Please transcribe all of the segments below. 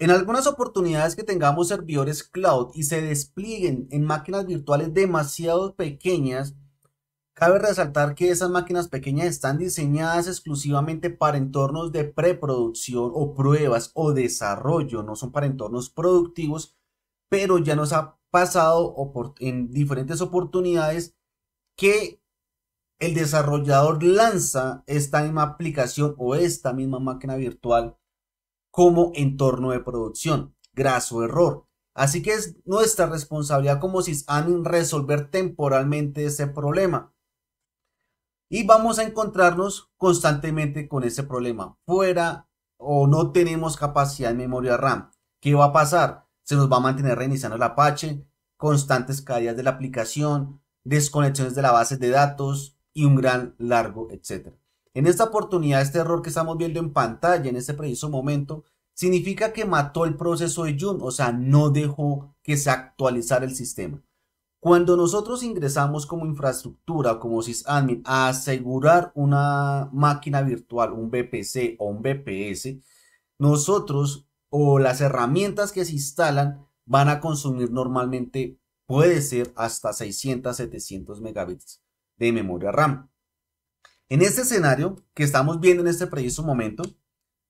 En algunas oportunidades que tengamos servidores cloud y se desplieguen en máquinas virtuales demasiado pequeñas, cabe resaltar que esas máquinas pequeñas están diseñadas exclusivamente para entornos de preproducción o pruebas o desarrollo, no son para entornos productivos, pero ya nos ha pasado en diferentes oportunidades que el desarrollador lanza esta misma aplicación o esta misma máquina virtual como entorno de producción. Graso error. Así que es nuestra responsabilidad como sysadmin resolver temporalmente ese problema. Y vamos a encontrarnos constantemente con ese problema. Fuera o no tenemos capacidad de memoria RAM. ¿Qué va a pasar? Se nos va a mantener reiniciando el Apache, constantes caídas de la aplicación, desconexiones de la base de datos y un gran largo, etcétera. En esta oportunidad, este error que estamos viendo en pantalla en este preciso momento significa que mató el proceso de June, o sea, no dejó que se actualizara el sistema. Cuando nosotros ingresamos como infraestructura, como sysadmin, a asegurar una máquina virtual, un VPC o un VPS, nosotros o las herramientas que se instalan van a consumir normalmente, puede ser hasta 600, 700 megabits de memoria RAM. En este escenario que estamos viendo en este preciso momento,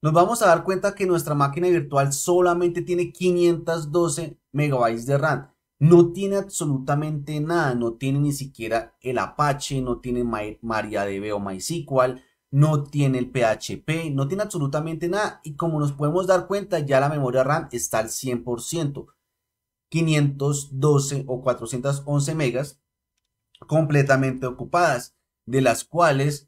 nos vamos a dar cuenta que nuestra máquina virtual solamente tiene 512 megabytes de RAM. No tiene absolutamente nada, no tiene ni siquiera el Apache, no tiene MariaDB o MySQL, no tiene el PHP, no tiene absolutamente nada. Y como nos podemos dar cuenta, ya la memoria RAM está al 100%. 512 o 411 megas completamente ocupadas, de las cuales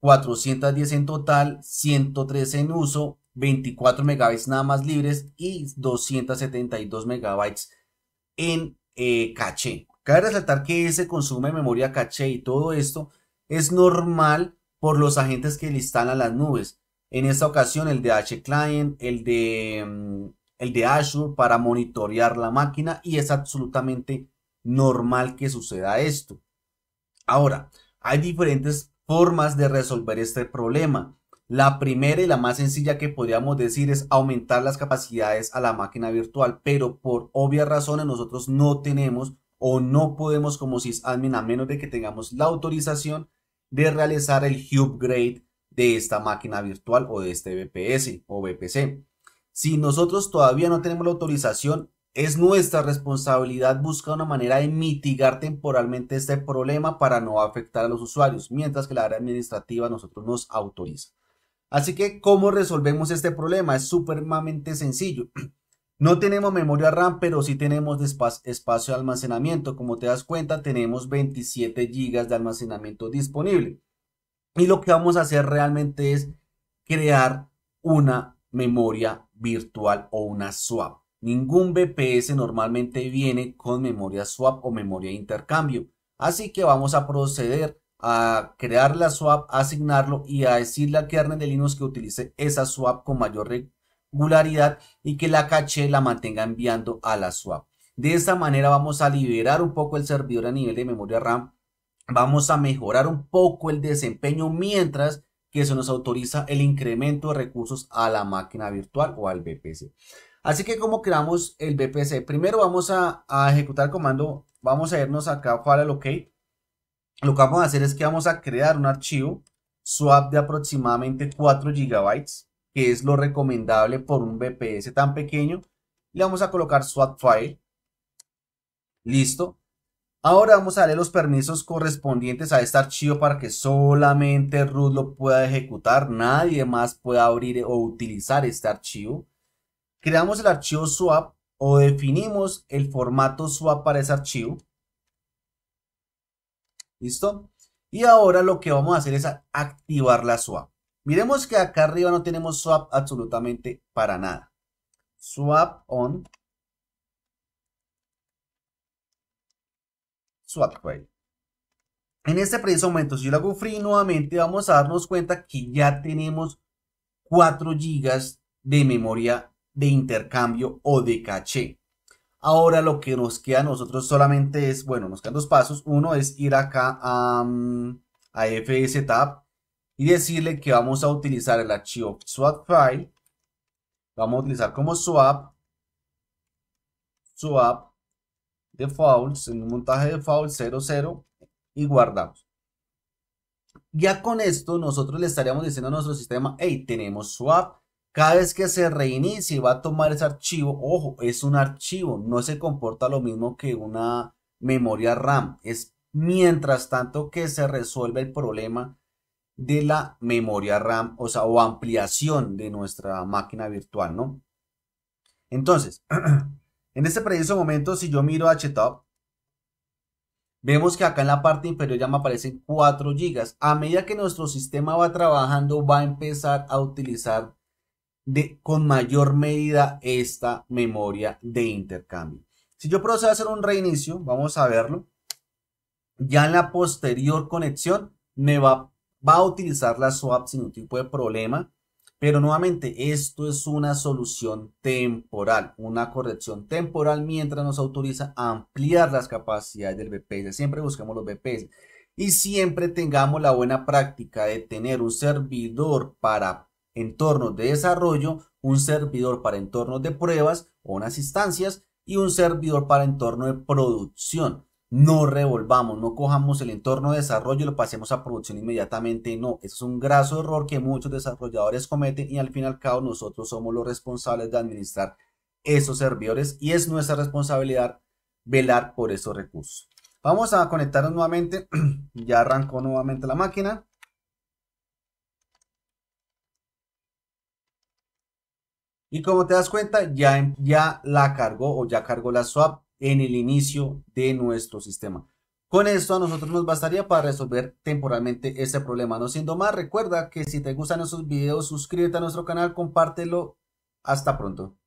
410 en total, 113 en uso, 24 megabytes nada más libres y 272 megabytes en eh, caché. Cabe resaltar que ese consumo de memoria caché y todo esto es normal por los agentes que le instalan las nubes. En esta ocasión el de H Client, el de, mm, el de Azure para monitorear la máquina y es absolutamente normal que suceda esto. Ahora, hay diferentes formas de resolver este problema. La primera y la más sencilla que podríamos decir es aumentar las capacidades a la máquina virtual, pero por obvias razones nosotros no tenemos o no podemos como sysadmin a menos de que tengamos la autorización de realizar el upgrade de esta máquina virtual o de este VPS o VPC. Si nosotros todavía no tenemos la autorización, es nuestra responsabilidad buscar una manera de mitigar temporalmente este problema para no afectar a los usuarios, mientras que la área administrativa nosotros nos autoriza. Así que, ¿cómo resolvemos este problema? Es supremamente sencillo. No tenemos memoria RAM, pero sí tenemos espacio de almacenamiento. Como te das cuenta, tenemos 27 GB de almacenamiento disponible. Y lo que vamos a hacer realmente es crear una memoria virtual o una swap. Ningún BPS normalmente viene con memoria swap o memoria de intercambio. Así que vamos a proceder a crear la swap, asignarlo y a decirle al kernel de Linux que utilice esa swap con mayor regularidad y que la caché la mantenga enviando a la swap. De esta manera vamos a liberar un poco el servidor a nivel de memoria RAM. Vamos a mejorar un poco el desempeño mientras que se nos autoriza el incremento de recursos a la máquina virtual o al VPC. Así que como creamos el VPC, primero vamos a, ejecutar el comando, vamos a irnos acá file locate. Lo que vamos a hacer es que vamos a crear un archivo swap de aproximadamente 4 GB, que es lo recomendable por un VPS tan pequeño. Le vamos a colocar swap file. Listo. Ahora vamos a darle los permisos correspondientes a este archivo para que solamente root lo pueda ejecutar. Nadie más pueda abrir o utilizar este archivo creamos el archivo swap o definimos el formato swap para ese archivo. ¿Listo? Y ahora lo que vamos a hacer es activar la swap. Miremos que acá arriba no tenemos swap absolutamente para nada. Swap on. Swap file. En este preciso momento, si yo lo hago free nuevamente, vamos a darnos cuenta que ya tenemos 4 GB de memoria de intercambio o de caché. Ahora lo que nos queda a nosotros solamente es, bueno, nos quedan dos pasos. Uno es ir acá a, mm, a FS Tab y decirle que vamos a utilizar el archivo swap file vamos a utilizar como swap, swap defaults, en un montaje default 00 y guardamos. Ya con esto nosotros le estaríamos diciendo a nuestro sistema, hey, tenemos swap, cada vez que se reinicie va a tomar ese archivo, ojo, es un archivo, no se comporta lo mismo que una memoria RAM, es mientras tanto que se resuelve el problema de la memoria RAM, o sea, o ampliación de nuestra máquina virtual, ¿no? Entonces, en este preciso momento, si yo miro HTOP, vemos que acá en la parte inferior ya me aparecen 4 GB. A medida que nuestro sistema va trabajando, va a empezar a utilizar de, con mayor medida esta memoria de intercambio. Si yo procedo a hacer un reinicio, vamos a verlo. Ya en la posterior conexión me va, va a utilizar la swap sin ningún tipo de problema. Pero nuevamente, esto es una solución temporal, una corrección temporal mientras nos autoriza a ampliar las capacidades del BPS. Siempre buscamos los BPS y siempre tengamos la buena práctica de tener un servidor para entornos de desarrollo, un servidor para entornos de pruebas o unas instancias y un servidor para entorno de producción. No revolvamos, no cojamos el entorno de desarrollo y lo pasemos a producción inmediatamente. No, es un graso error que muchos desarrolladores cometen y al fin y al cabo nosotros somos los responsables de administrar esos servidores y es nuestra responsabilidad velar por esos recursos. Vamos a conectarnos nuevamente. ya arrancó nuevamente la máquina. Y como te das cuenta, ya, ya la cargó o ya cargó la swap en el inicio de nuestro sistema. Con esto a nosotros nos bastaría para resolver temporalmente este problema. No siendo más, recuerda que si te gustan esos videos, suscríbete a nuestro canal, compártelo. Hasta pronto.